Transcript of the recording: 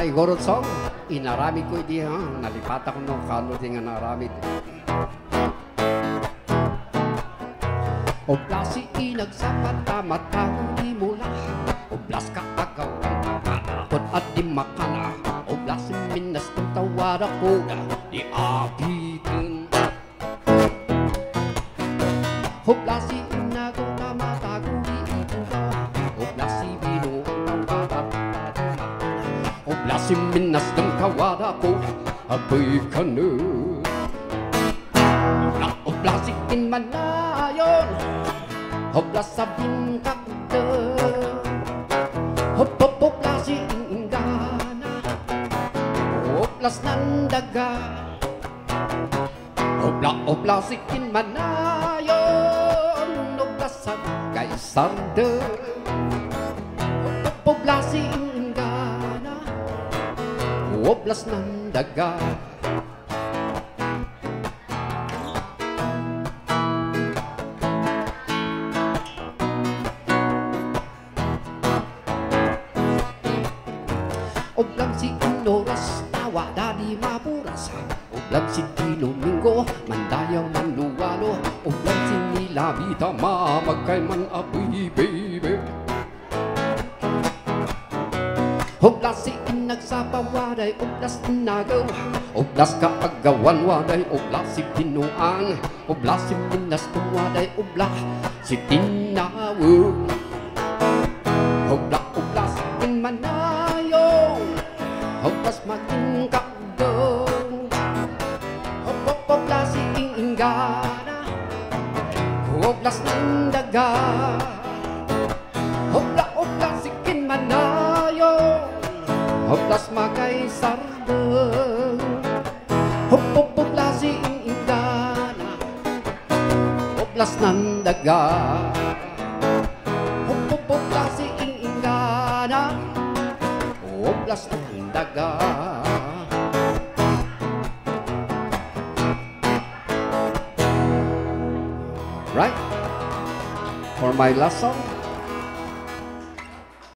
na igorot song. Inaramid ko idi ha. Nalipata ko no kano di nga naramid. Oblas si inag sa mata di mula. Oblas ka agaw Kot at di makana. Oblas minas ng tawara ko di abitin. Oblas si na mata Oblas si minas ng tawara ko apoy ka na. Obla, obla si kinmanayon Obla sa bingkakda Hop, hop, obla si ingana Oblas ng daga Obla, obla si kinmanayon Obla sa kaisarda Hop, hop, obla si ingana областном дага. Oblam sitino rasta wadani maburasa Oblam sitino mingo mandaya manualo Oblam sinila vida mama kay man abibi Oblam sitino si Inag sa pawaday, oblas inagaw Oblas ka agawan waday, oblas si Pinuang Oblas si Minas tuwaday, oblas si Tinawo Obla, oblas in manayo. Oblas Hop, hop, oblas si ingana. Oblas ng Hop das magai sardeng Hop hop hop lasi ing indana Hop las nandaga Hop hop hop lasi ing indana Hop las nandaga Right? For my last song.